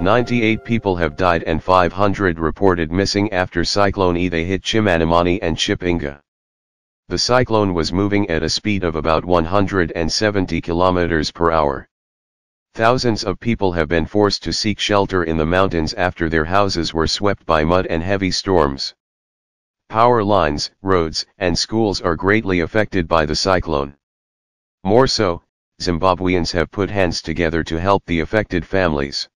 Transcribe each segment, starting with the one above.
98 people have died and 500 reported missing after Cyclone Idai hit Chimanimani and Chipinge. The cyclone was moving at a speed of about 170 kilometers per hour. Thousands of people have been forced to seek shelter in the mountains after their houses were swept by mud and heavy storms. Power lines, roads, and schools are greatly affected by the cyclone. More so, Zimbabweans have put hands together to help the affected families.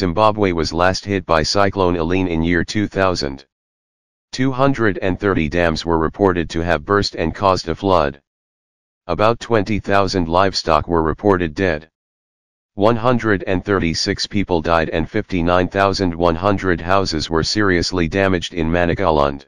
Zimbabwe was last hit by Cyclone Eline in year 2000. 230 dams were reported to have burst and caused a flood. About 20,000 livestock were reported dead. 136 people died and 59,100 houses were seriously damaged in Manicaland.